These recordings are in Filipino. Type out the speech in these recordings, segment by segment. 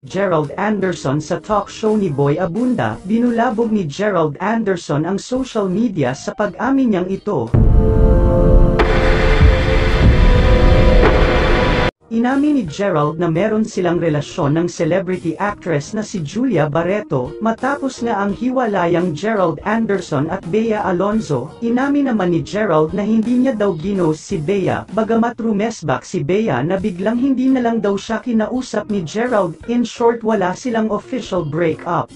Gerald Anderson sa talk show ni Boy Abunda, binulabog ni Gerald Anderson ang social media sa pag-amin niyang ito. Inamin ni Gerald na meron silang relasyon ng celebrity actress na si Julia Barreto, matapos nga ang hiwalayang Gerald Anderson at Bea Alonzo, inamin naman ni Gerald na hindi niya daw ginos si Bea, bagamat rumesbak si Bea na biglang hindi na lang daw siya kinausap ni Gerald, in short wala silang official breakup.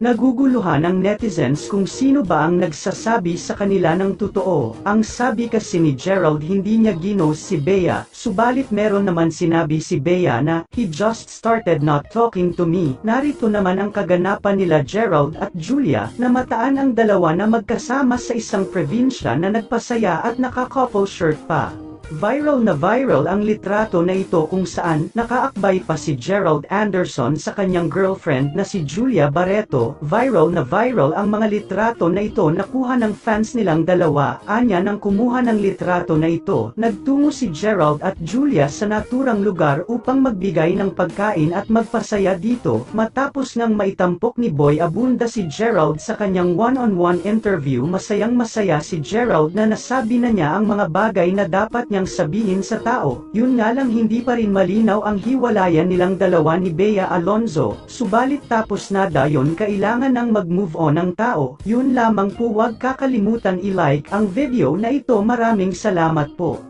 Naguguluhan ang netizens kung sino ba ang nagsasabi sa kanila ng totoo. Ang sabi kasi ni Gerald hindi niya ginos si Bea, subalit meron naman sinabi si Bea na, he just started not talking to me. Narito naman ang kaganapan nila Gerald at Julia, na mataan ang dalawa na magkasama sa isang probinsya na nagpasaya at naka-couple shirt pa. Viral na viral ang litrato na ito kung saan nakaakbay pa si Gerald Anderson sa kanyang girlfriend na si Julia Barreto. Viral na viral ang mga litrato na ito nakuha ng fans nilang dalawa. Anya nang kumuha ng litrato na ito, nagtungo si Gerald at Julia sa naturang lugar upang magbigay ng pagkain at magpasaya dito. Matapos ngang maitampok ni Boy Abunda si Gerald sa kanyang one-on-one -on -one interview masayang masaya si Gerald na nasabi na niya ang mga bagay na dapat niya niyang sabihin sa tao, yun nga lang hindi pa rin malinaw ang hiwalayan nilang dalawa ni Bea Alonzo, subalit tapos na dayon kailangan nang mag-move on ang tao, yun lamang po huwag kakalimutan i-like ang video na ito maraming salamat po.